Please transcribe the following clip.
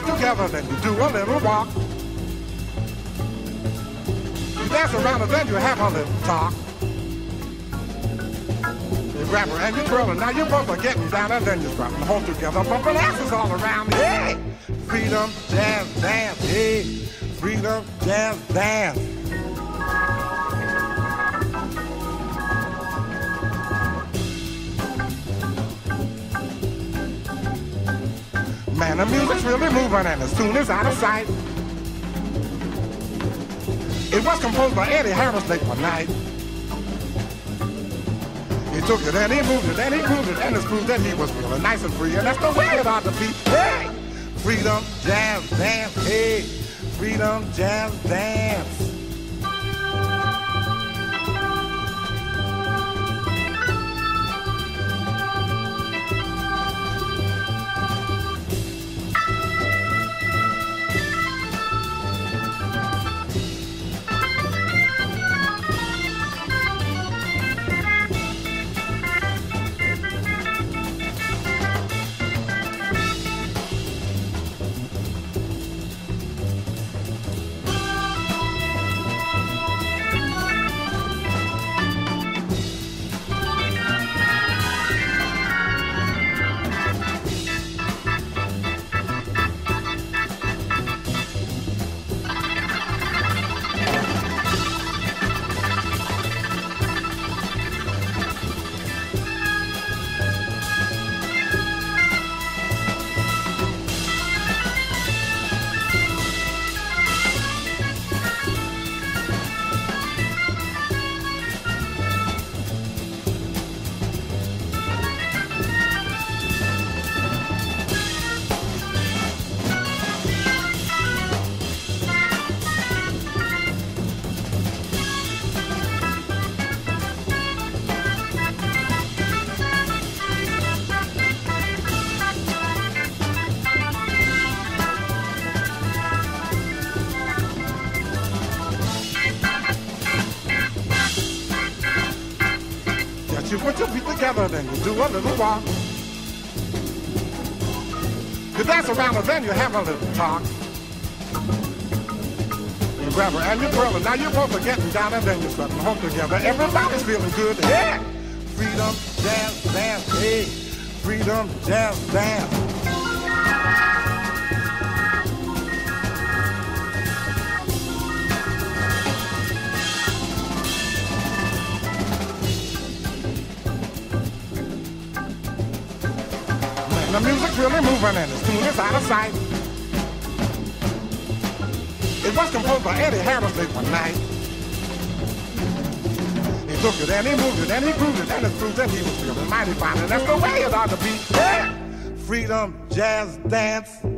together, then you do a little walk. You dance around and then you have a little talk. You grab her and you twirl her. Now you both are getting down and then you strut and hold together, bumping asses all around. Hey! Freedom, jazz, dance. Hey! Freedom, jazz, dance. Man, the music's really moving and as soon as out of sight. It was composed by Eddie Harris late one night. He took it and he moved it and he moved it and it's proved that he was feeling nice and free and that's the way it ought to be. Hey! Freedom, jazz, dance, hey! Freedom, jazz, dance. You put your feet together, then you do a little walk. You dance around and then you have a little talk. You grab her and you twirl her. Now you both are getting down and then you're strutting home together. Everybody's feeling good. Yeah! Freedom, jazz, dance, hey! Freedom, jazz, dance. The music's really moving and as soon as out of sight. It was composed by Eddie Harris late one night. He took it and he moved it and he grooved it and it proved that he was feeling mighty fine and that's the way it ought to be. Yeah! Freedom, jazz, dance.